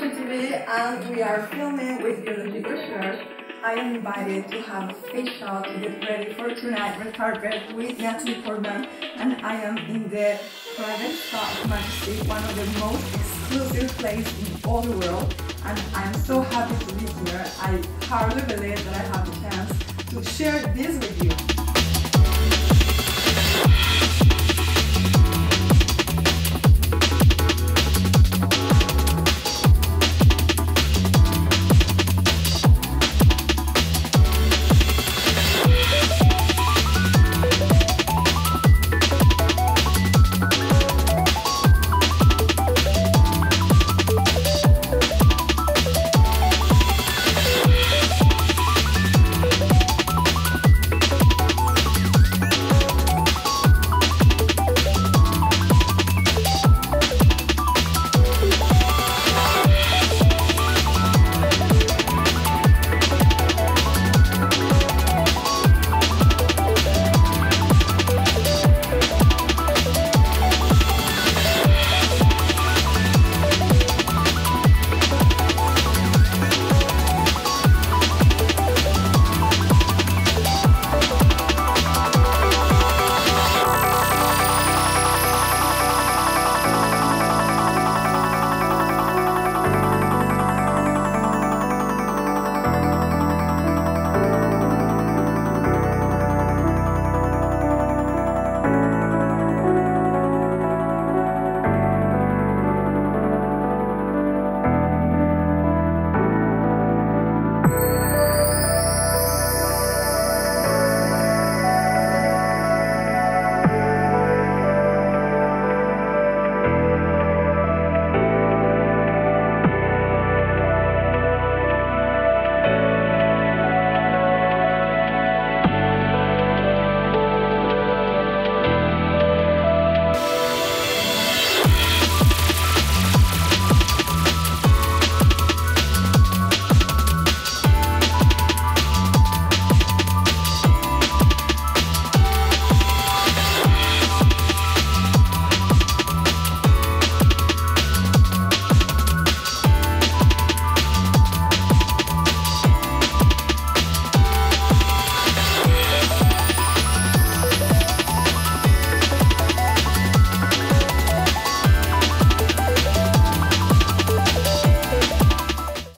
and we are filming with Biologique Recherche. I am invited to have a facial to get ready for tonight red carpet with Natalie Portman and I am in the private spa of Majesty, one of the most exclusive places in all the world and I'm so happy to be here. I hardly believe that I have the chance to share this with you.